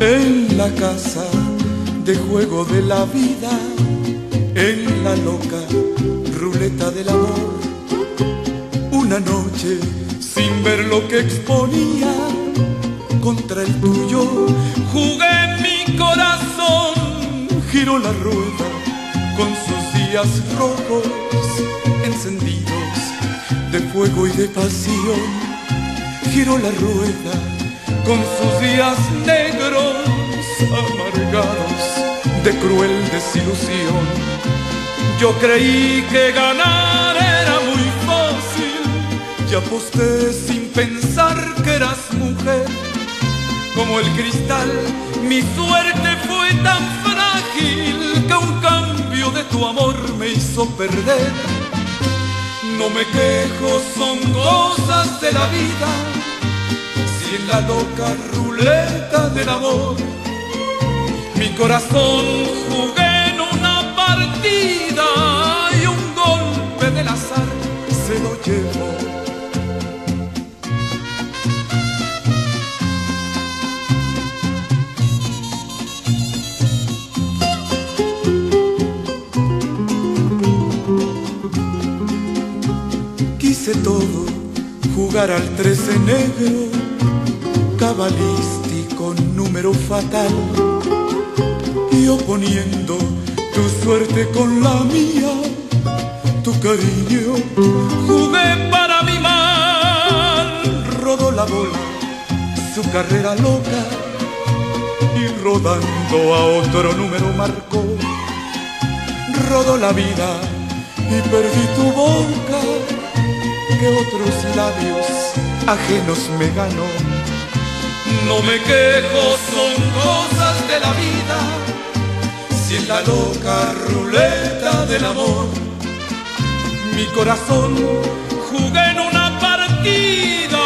en la casa de juego de la vida, en la loca ruleta del amor. Una noche sin ver lo que exponía contra el tuyo, jugué mi corazón, giró la rueda con sus días rojos encendidos de fuego y de pasión. Giró la rueda con sus días negros amargados de cruel desilusión. Yo creí que ganar era muy fácil y aposté sin pensar que eras mujer. Como el cristal, mi suerte fue tan frágil que un cambio de tu amor me hizo perder. No me quejo, son cosas de la vida. Si en la loca ruleta del amor mi corazón jugué en una partida y un golpe del azar se lo llevó. Quise todo, jugar al trece negro, cabalístico, número fatal y oponiendo tu suerte con la mía, tu cariño jugué para mi mal. Rodó la bola, su carrera loca y rodando a otro número marcó. Rodó la vida y perdí tu boca, que otros labios ajenos me ganó. No me quejo, son cosas de la vida si en la loca ruleta del amor mi corazón jugué en una partida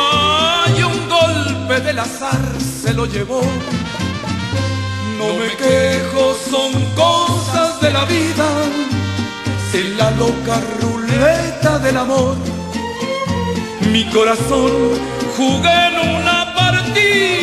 y un golpe del azar se lo llevó. No me quejo, son cosas de la vida. Si en la loca ruleta del amor mi corazón jugué en una partida.